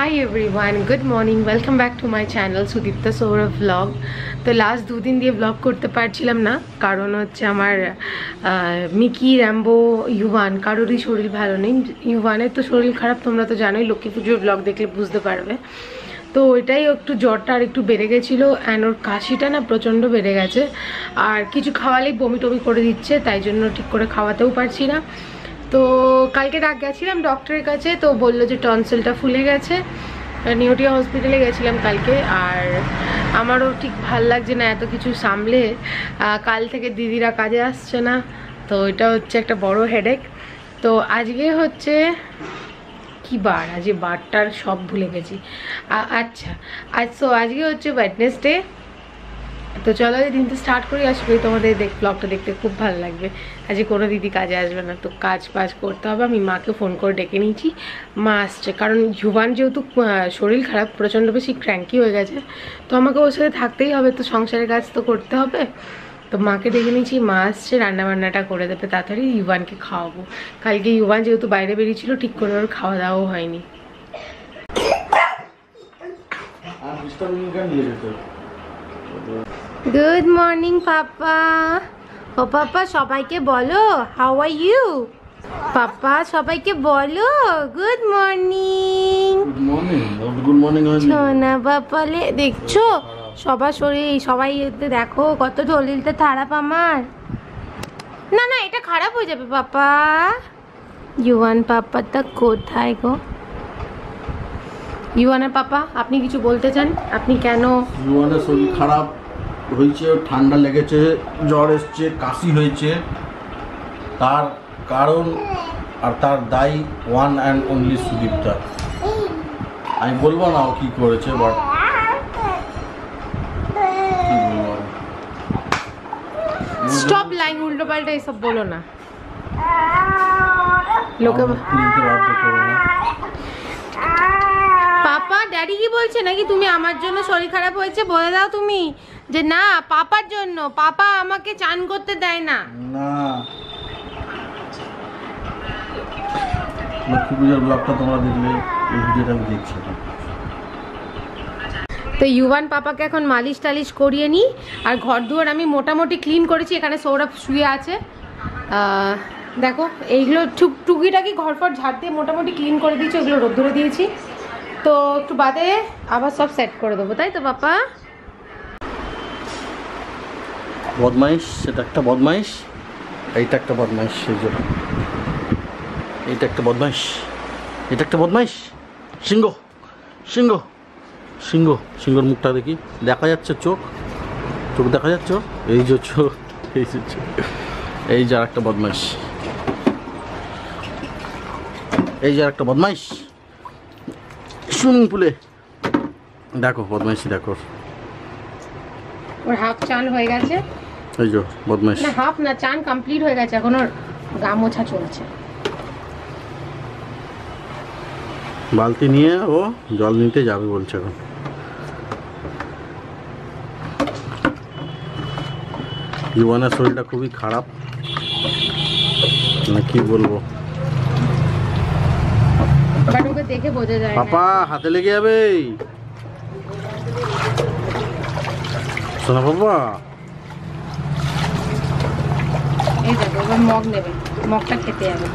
Hi everyone good morning welcome back to my channel Sudipta Sourav blog তো last দুদিন দিয়ে blog করতে পারছিলাম না। কারণ হচ্ছে আমার মিকি, র্যাম্বো, ইউভান, কারোরই শরীর ভালো নেই। ইউভানের তো শরীর খারাপ, তোমরা তো জানোই, লক্ষ্মী পুজোর ব্লগ দেখলে বুঝতে পারবে। তো ওইটাই একটু জ্বরটা আর একটু বেড়ে গেছিল অ্যান্ড ওর কাশিটা না প্রচণ্ড বেড়ে গেছে। আর কিছু খাওয়ালেই বমি টমি করে দিচ্ছে, তাই জন্য ঠিক করে খাওয়াতেও পারছি না। তো কালকে ডাক গেছিলাম ডক্টরের কাছে, তো বলল যে টনসেলটা ফুলে গেছে। নিউটিয়া হসপিটালে গেছিলাম কালকে, আর আমারও ঠিক ভালো লাগছে না এত কিছু সামলে। কাল থেকে দিদিরা কাজে আসছে না, তো এটা হচ্ছে একটা বড় হেডেক তো আজকে হচ্ছে, কি বার? আজকে বারটার সব ভুলে গেছি। আচ্ছা আজ তো আজকে হচ্ছে ওয়েডনেসডে তো চলো এই দিনটা স্টার্ট করি আসবে তোমাদের দেখ ব্লগটা দেখতে খুব ভালো লাগবে। আজকে কোনো দিদি কাজে আসবে না, তো কাজ বাজ করতে হবে। আমি মাকে ফোন করে ডেকে নিয়েছি। মা আসছে, কারণ যুবান যেহেতু শরীর খারাপ, প্রচণ্ড বেশি ক্র্যাঙ্কি হয়ে গেছে। তো আমাকে ওর সাথে থাকতেই হবে, তো সংসারের কাজ তো করতে হবে। তো মাকে ডেকে নিয়েছি, মা আসছে রান্না বান্নাটা করে দেবে, তাড়াতাড়ি ইউবানকে খাওয়াবো। কালকে ইউবান যেহেতু বাইরে বেরিয়েছিল, ঠিক করে ওর খাওয়া দাওয়াও হয়নি কেন নিয়ে গুড মর্নিং পাপা ও পাপা সবাইকে বলো হাউ আর ইউ পাপা সবাইকে বলো good morning good morning good morning হয়নি সোনা বাপালে দেখছ? সবার শরীর সবাই দেখো কত শরীরটা খারাপ আমার। না না এটা খারাপ হয়ে যাবে পাপা ইউয়ান পাপাটা কোথায় গো? ইউয়ানের পাপা আপনি কিছু বলতে চান? আপনি কেন? জুয়ানের শরীর খারাপ। হয়েছে ঠান্ডা লেগেছে জ্বর এসছে কাশি হয়েছে। তার কারণ আর তার দায়ী ওয়ান অ্যান্ড অনলি সুদীপটা আমি বলব না ও কী করেছে বাট? স্টপ লাইন উল্টো পাল্টা এসব বলো না। লোকে ড্যাডি কি বলছে? নাকি তুমি আমার জন্য শরীর খারাপ হয়েছে? বলে দাও তুমি। যে না পাপার জন্য। পাপা আমাকে চান করতে দেয় না। না। লক্ষ্মী পূজার ব্লগটা তোমরা দেখলে এই ভিডিওটা আমি দেখছি তো ইউবান পাপাকে এখন মালিশ টালিশ করিয়ে নিই আর ঘর দুয়ার আমি মোটামুটি ক্লিন করেছি এখানে সৌরভ শুয়ে আছে। দেখো এইগুলো টুক টুকিটাকি ঘর ফর ঝাড় দিয়ে মোটামুটি ক্লিন করে দিয়েছি ওগুলো রোদ্দুরে দিয়েছি। তো একটু বাদে আবার সব সেট করে দেবো, তাই তো পাপা বদমাইশ, সেটা একটা বদমাইশ। এইটা একটা বদমাইশ সেই জন্য এইটা একটা বদমাইশ। এটা একটা বদমাইশ। সিংহ সিংহ সিংহ। সিংহর মুখটা দেখি। দেখা যাচ্ছে চোখ। চোখ দেখা যাচ্ছে? এই যে চোখ, এই যে চোখ। এই যে আর একটা বদমাইশ। এই যে আর একটা বদমাইশ। সুইমিং পুলে দেখো বদমাইশি দেখো। ওর হাফ চান হয়ে গেছে। এই যে বদমাইশ। না হাফ না চান কমপ্লিট হয়ে গেছে এখন ওর গা মোছা চলছে। বালতি নিয়ে ও জল নিতে যাবে বলছে এখন। জীবনের শরীরটা খুবই খারাপ। না কি বলব? দেখে বোঝা যায় পাপা হাতে লেগে যাবে। শোনা পাপা। এই দেখো এবার মগ নেবে। মগটা খেতে যাবে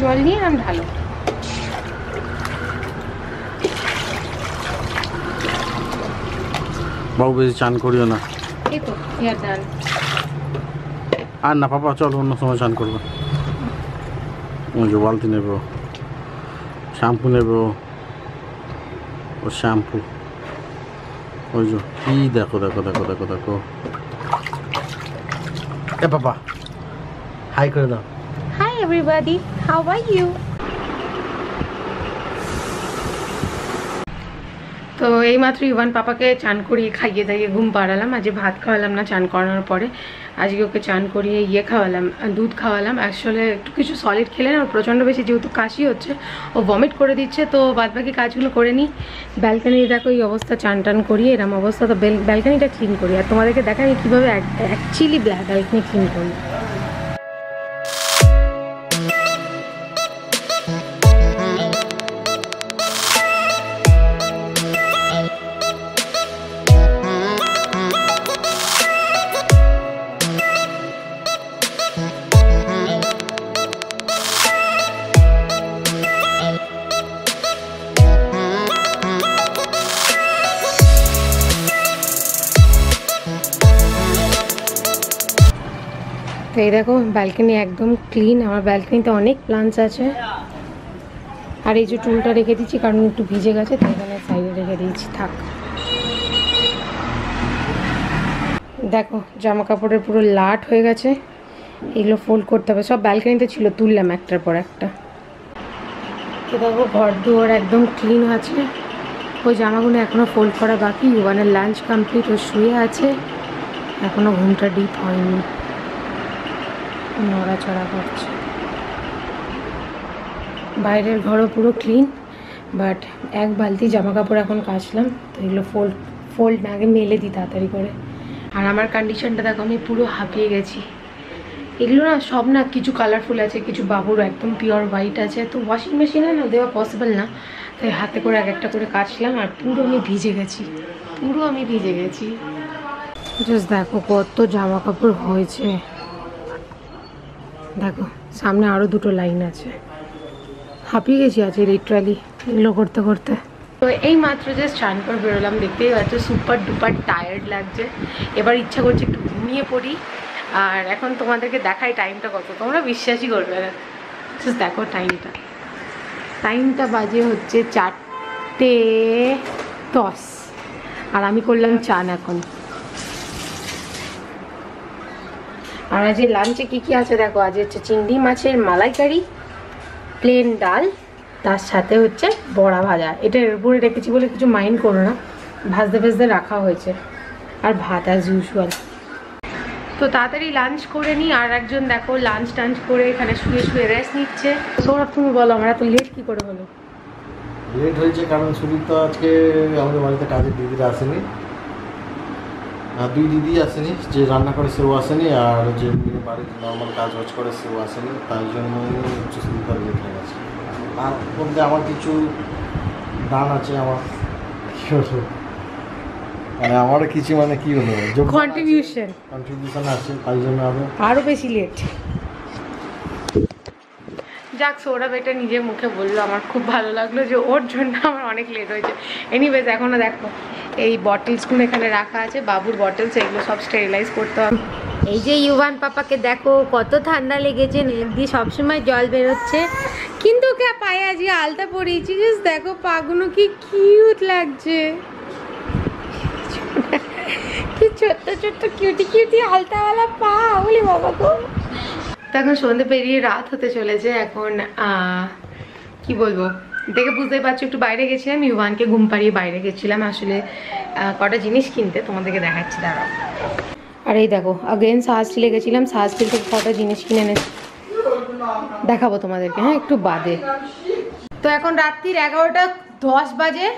জল নিয়ে আমি ঢালো। বাবু বেশি চান করিও না। এই তো হেয়ার ডান আর না, পাপা, চল অন্য সময় চান করব। যে বালতি নেব, শ্যাম্পু নেব, ও শ্যাম্পু। ওই যে, কি দেখো দেখো দেখো দেখো দেখো। এ বাবা হাই করে দাও। Hi everybody how are you তো এইমাত্র ইভান পাপাকে চান করিয়ে খাইয়ে দাইয়ে ঘুম পাড়ালাম। আজকে ভাত খাওয়ালাম না, চান করানোর পরে। আজকে ওকে চান করিয়ে ইয়ে খাওয়ালাম, দুধ খাওয়ালাম। অ্যাকচুয়ালি একটু কিছু সলিড খেলে না প্রচণ্ড বেশি যেহেতু কাশি হচ্ছে, ও ভমিট করে দিচ্ছে, তো বাদবাকি কাজগুলো করে নিই ব্যালকানি দেখো এই অবস্থা, চান টান করিয়ে এরম অবস্থা, তো ব্যালকানিটা ক্লিন করি। আর তোমাদেরকে দেখা আমি কীভাবে অ্যাকচুয়ালি ব্যালকানি ক্লিন করি এই দেখো ব্যালকনি একদম ক্লিন আমার ব্যালকনিতে অনেক প্লান্টস আছে। আর এই যে টুলটা রেখে দিচ্ছি, কারণ একটু ভিজে গেছে, তাই জন্য সাইডে রেখে দিয়েছি, থাক। দেখো জামা কাপড়ের পুরো লাট হয়ে গেছে। এগুলো ফোল্ড করতে হবে। সব ব্যালকনিতে ছিল, তুললাম একটার পর একটা। তো দেখো, ঘর দুয়ার একদম ক্লিন আছে। ওই জামাগুলো এখনও ফোল্ড করা বাকি। ইউবানের লাঞ্চ কমপ্লিট ও শুয়ে আছে। এখনও ঘুমটা ডিপ হয়নি। নড়াচড়া করছে। বাইরের ঘরও পুরো ক্লিন বাট এক বালতি জামা কাপড় এখন কাচলাম, তো এগুলো ফোল্ড ফোল্ড আগে মেলে দিই তাড়াতাড়ি করে। আর আমার কন্ডিশনটা দেখো, আমি পুরো হাঁপিয়ে গেছি। এগুলো না সব না কিছু কালারফুল আছে, কিছু বাবুর একদম পিওর হোয়াইট আছে, তো ওয়াশিং মেশিনে না দেওয়া পসিবল না। তাই হাতে করে এক একটা করে কাচলাম, আর পুরো আমি ভিজে গেছি, পুরো আমি ভিজে গেছি। জাস্ট দেখো কত জামা কাপড় হয়েছে। দেখো, সামনে আরও দুটো লাইন আছে। হাঁপিয়ে গেছি আজকে লিটারালি এগুলো করতে করতে। তো এই মাত্র জাস্ট স্নান করে বেরোলাম, দেখতেই পাচ্ছ সুপার ডুপার টায়ার্ড লাগছে। এবার ইচ্ছা করছে একটু ঘুমিয়ে পড়ি। আর এখন তোমাদেরকে দেখাই টাইমটা কত। তোমরা বিশ্বাসই করবে না। দেখো টাইমটা টাইমটা বাজে হচ্ছে চারটে দশ। আর আমি করলাম চান এখন। আর আজ লাঞ্চে কী কী আছে দেখো? আজ হচ্ছে চিংড়ি মাছের মালাইকারি প্লেন ডাল, তার সাথে হচ্ছে বড়া ভাজা। এটার উপরে রেখেছি বলে কিছু মাইন্ড করো না। ভাজতে ভাজতে রাখা হয়েছে। আর ভাত অ্যাজ ইউজুয়াল তো তাড়াতাড়ি লাঞ্চ করে নিই আর একজন দেখো লাঞ্চ টাঞ্চ করে এখানে শুয়ে শুয়ে রেস্ট নিচ্ছে। সৌরভ, তুমি বলো, আমরা তো লেট কি করে হলো? লেট হয়েছে কারণ সুদীপ তো আজকে আমাদের বাড়িতে কাজের দিদিরা আসেনি। দুই দিদি আসেনি যে রান্না করে সেও আসেনি আর যে বাড়িতে নর্মাল কাজ বাজ করে সেও আসেনি তাই জন্য আর লেট হয়ে গেছে। তার মধ্যে আমার কিছু দান আছে আমার। কি বলব মানে আমারও কিছু মানে কি হলো? কন্ট্রিবিউশন কন্ট্রিবিউশন আছে তাই জন্য আরও আরও বেশি লেট যাক সৌরভ এটা নিজের মুখে বলল আমার খুব ভালো লাগল যে ওর জন্য আমার অনেক লেট হয়েছে। এনিওয়েজ এখনও দেখো। এই বটলসগুলো এখানে রাখা আছে বাবুর বটলস এগুলো সব স্টেরিলাইজ করতে হবে। এই যে ইউবান পাপাকে দেখো কত ঠান্ডা লেগেছে নেক দিয়ে সবসময় জল বেরোচ্ছে। কিন্তু কে পায়ে আজকে আলতা পরিয়েছি দেখো পাগুলো কি কিউট লাগছে। কি ছোট্ট ছোট্ট কিউটি কিউটি আলতাওয়ালা পা বলি বাবা গো। তখন সন্ধে পেরিয়ে রাত হতে চলেছে এখন আহ, কি বলব? দেখে বুঝতেই পারছ একটু বাইরে গেছিলাম ইউভানকে ঘুম পাড়িয়ে বাইরে গেছিলাম। আসলে কটা জিনিস কিনতে তোমাদেরকে দেখাচ্ছি দাঁড়াও। আর এই দেখো আগেন সাহা স্টিলে গেছিলাম সাহা স্টিল থেকে কটা জিনিস কিনে এনেছি। দেখাবো তোমাদেরকে হ্যাঁ একটু বাদে। তো এখন রাত্রির এগারোটা দশ বাজে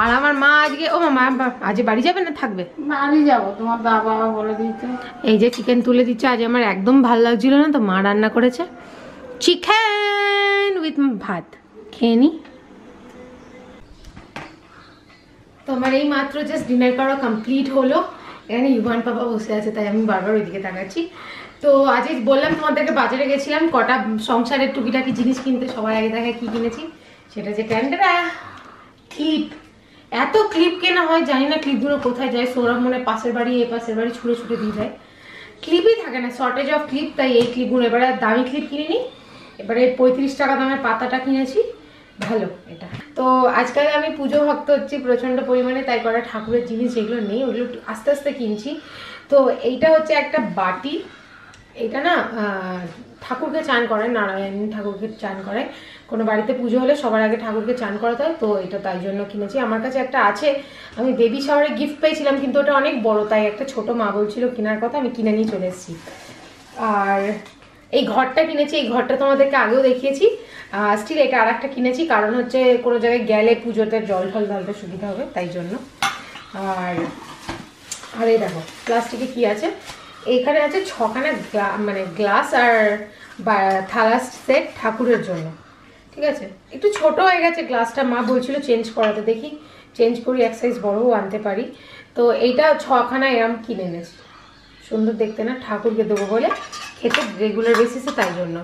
আর আমার মা আজকে ও মা আজ বাড়ি যাবে না থাকবে? বাড়ি যাব তোমার বাবা বলে দিতে এই যে চিকেন তুলে দিচ্ছে আজ আমার একদম ভালো লাগছিল না তো মা রান্না করেছে। চিকেন উইথ ভাত। খেয়ে নি তো আমার এই মাত্র জাস্ট ডিনার করা কমপ্লিট হলো। এখানে ইউভান পাপা বসে আছে, তাই আমি বারবার ওইদিকে তাকাচ্ছি। তো আজ এই বললাম তোমাদেরকে বাজারে গেছিলাম, কটা সংসারের টুকিটাকি জিনিস কিনতে সবার আগে দেখা কি কিনেছি? সেটা যে ক্যান্ডেরা ক্লিপ। এত ক্লিপ কেনা হয়, জানি না ক্লিপগুলো কোথায় যায়, সৌরভ মনে পাশের বাড়ি, এ পাশের বাড়ি ছুঁড়ে ছুঁড়ে দিয়ে যায়। ক্লিপই থাকে না শর্টেজ অফ ক্লিপ তাই এই ক্লিপগুলো, এবারে দামি ক্লিপ কিনিনি। এবারে পঁয়ত্রিশ টাকা দামের পাতাটা কিনেছি। ভালো, এটা। তো আজকাল আমি পুজো ভক্ত হচ্ছি, প্রচণ্ড পরিমাণে, তাই করা ঠাকুরের জিনিস যেগুলো নেই, ওগুলো আস্তে আস্তে কিনছি। তো এইটা হচ্ছে একটা বাটি। এটা না ঠাকুরকে চান করে নারায়ণ ঠাকুরকে চান করে কোনো বাড়িতে পুজো হলে সবার আগে ঠাকুরকে চান করাতে হয়, তো এটা তাই জন্য কিনেছি। আমার কাছে একটা আছে, আমি বেবি শাওয়ারে গিফট পেয়েছিলাম, কিন্তু ওটা অনেক বড়, তাই একটা ছোট মা বলছিল কেনার কথা, আমি কিনে নিয়ে চলে এসেছি। আর এই ঘরটা কিনেছি, এই ঘরটা তোমাদেরকে আগেও দেখিয়েছি। স্টিল এটা আর একটা কিনেছি, কারণ হচ্ছে কোনো জায়গায় গেলে পুজোতে জল ঠল ঢালতে সুবিধা হবে, তাই জন্য। আর আর এই দেখো, প্লাস্টিকে কি আছে? এখানে আছে ছখানা মানে গ্লাস আর থালা সেট ঠাকুরের জন্য, ঠিক আছে? একটু ছোট হয়ে গেছে গ্লাসটা, মা বলছিল চেঞ্জ করাতে, দেখি চেঞ্জ করি, এক সাইজ বড়ও আনতে পারি। তো এইটা ছখানা এরম কিনে এনেছি। সুন্দর দেখতে না, ঠাকুরকে দেবো বলে। খেতে রেগুলার বেসিসে তাই জন্য।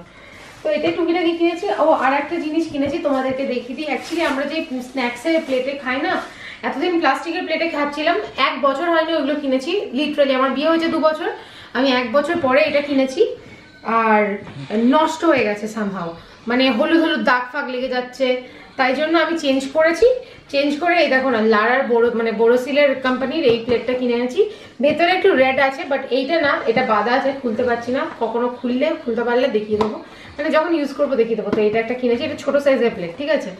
তো এটাই টুকিটাকি কিনেছি ও আর একটা জিনিস কিনেছি, তোমাদেরকে দেখিয়ে দিই। অ্যাকচুয়ালি আমরা যে স্ন্যাক্সের প্লেটে খাই না, এতদিন প্লাস্টিকের প্লেটে খাচ্ছিলাম। এক বছর হয়নি ওইগুলো কিনেছি। লিটারালি আমার বিয়ে হয়েছে দু বছর। আমি এক বছর পরে এটা কিনেছি। আর নষ্ট হয়ে গেছে সামহাও মানে হলুদ হলুদ দাগ ফাগ লেগে যাচ্ছে। তাই জন্য আমি চেঞ্জ করেছি। চেঞ্জ করে এই দেখো না লারার বড় মানে বোরোসিলের কোম্পানির এই প্লেটটা কিনে এনেছি। ভেতরে একটু রেড আছে বাট এইটা না, এটা বাদা আছে, খুলতে পারছি না। কখনো খুললে, খুলতে পারলে দেখিয়ে দেবো। মানে যখন ইউজ করব, দেখিয়ে দেবো। তো এটা একটা কিনেছি, এটা ছোটো সাইজের প্লেট ঠিক আছে?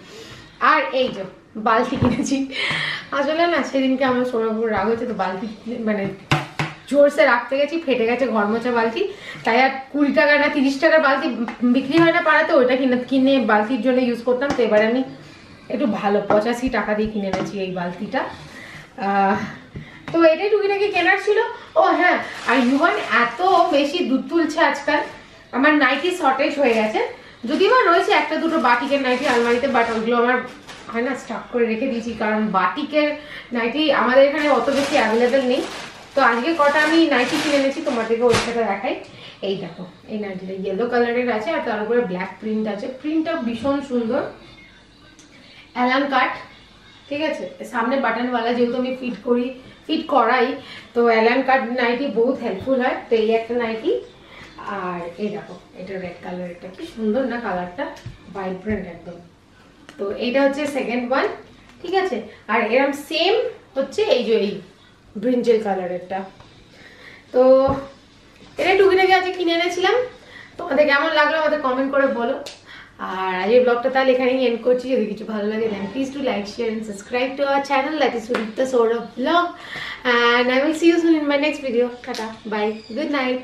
আর এই যে, বালতি কিনেছি। আসলে না, সেদিনকে আমার সোনার উপর রাগ হয়েছে, তো বালতি মানে জোরসে রাখতে গেছি, ফেটে গেছে ঘর মোছা বালতি। তাই আর কুড়ি টাকা না তিরিশ টাকার বালতি বিক্রি হয় না পাড়াতে, ওইটা কিনে কিনে বালতির জন্য ইউজ করতাম, তো এবারে আমি একটু ভালো, পঁচাশি টাকা দিয়ে কিনে এনেছি এই বালতিটা। তো এটাই টুকিটাকি কেনার ছিল? ও হ্যাঁ আর ইউভান এত বেশি দুধ তুলছে আজকাল। আমার নাইটি শর্টেজ হয়ে গেছে। যদিও বা রয়েছে একটা দুটো বাটিকের নাইটি আলমারিতে বাট ওইগুলো আমার হয় না স্টক করে রেখে দিয়েছি, কারণ বাটিকের নাইটি আমাদের এখানে অত বেশি অ্যাভেলেবেল নেই। তো আজকে কটা আমি নাইটি কিনে এনেছি, তোমাদেরকে ওই সাথে দেখাই। এই দেখো, এই নাইটিটা ইয়েলো কালারের আছে, আর তার উপরে ব্ল্যাক প্রিন্ট আছে। প্রিন্টটা ভীষণ সুন্দর। অ্যালান কাট, ঠিক আছে? সামনে বাটনওয়ালা যেহেতু আমি ফিট করি ফিট করাই, তো অ্যালান কাট নাইটি বহুত হেল্পফুল হয় তো এই একটা নাইটি আর এই দেখো, এটা রেড কালার এটা কি সুন্দর না কালারটা ভাইব্রেন্ট একদম। তো এইটা হচ্ছে সেকেন্ড ওয়ান ঠিক আছে? আর এরম সেম হচ্ছে এই যে এই ব্রিঞ্জেল কালারেরটা তো এটা টুকিটাকি আজকে কিনে এনেছিলাম। তোমাদের কেমন লাগল আমাদের কমেন্ট করে বলো। আর আজকের ব্লগটা তাহলে এখানেই এন্ড করছি। যদি কিছু ভালো লাগে then please to like share and subscribe to our channel that is Sudipta Sourav blog and I will see you soon in my next video tata bye good night